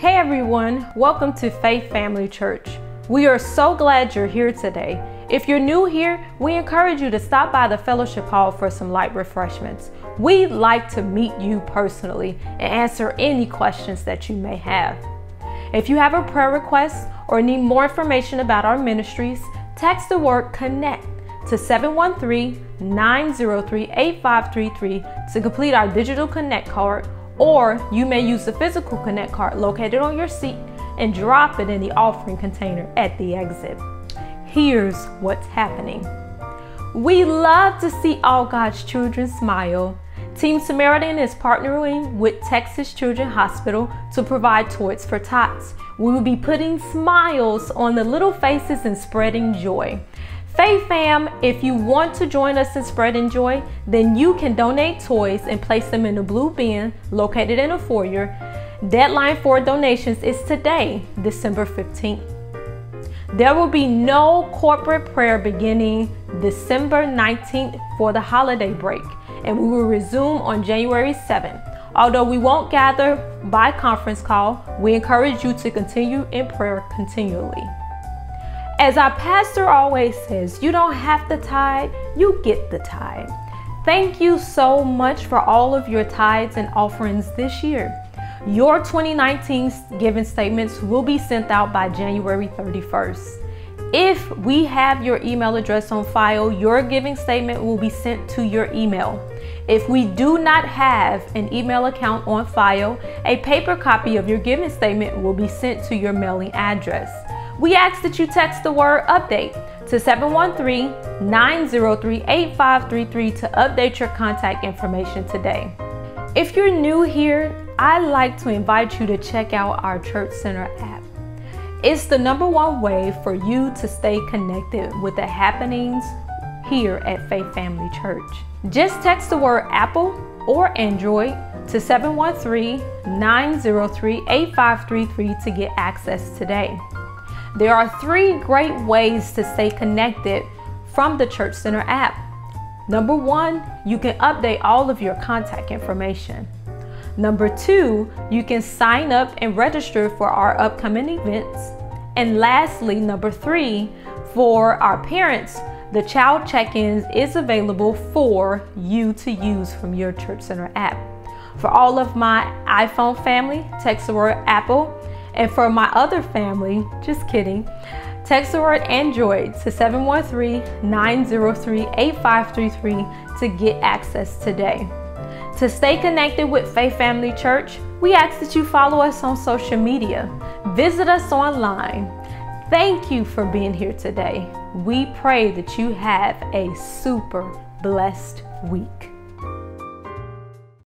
Hey everyone, welcome to Faith Family Church. We are so glad you're here today. If you're new here, we encourage you to stop by the fellowship hall for some light refreshments. We'd like to meet you personally and answer any questions that you may have. If you have a prayer request or need more information about our ministries, text the word CONNECT to 713 903 8533 to complete our digital Connect card, or you may use the physical Connect card located on your seat and drop it in the offering container at the exit. Here's what's happening. We love to see all God's children smile. Team Samaritan is partnering with Texas Children's Hospital to provide toys for tots. We will be putting smiles on the little faces and spreading joy. Faith Fam, if you want to join us in spreading joy, then you can donate toys and place them in a blue bin located in a foyer. Deadline for donations is today, December 15th. There will be no corporate prayer beginning December 19th for the holiday break, and we will resume on January 7th. Although we won't gather by conference call, we encourage you to continue in prayer continually. As our pastor always says, you don't have the tithe, you get the tithe. Thank you so much for all of your tithes and offerings this year. Your 2019 giving statements will be sent out by January 31st. If we have your email address on file, your giving statement will be sent to your email. If we do not have an email account on file, a paper copy of your giving statement will be sent to your mailing address we ask that you text the word update to 713 903 8533 to update your contact information today. If you're new here, I'd like to invite you to check out our Church Center app. It's the number one way for you to stay connected with the happenings here at Faith Family Church. Just text the word Apple or Android to 713 903 8533 to get access today. There are three great ways to stay connected from the Church Center app. Number one, you can update all of your contact information. Number two, you can sign up and register for our upcoming events. And lastly, number three, for our parents, the child check ins is available for you to use from your Church Center app. For all of my iPhone family, word Apple and for my other family, just kidding, text the word Android to 713 903 8533 to get access today. To stay connected with Faith Family Church, we ask that you follow us on social media, visit us online. Thank you for being here today. We pray that you have a super blessed week.